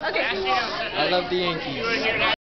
Okay. I love the Yankees.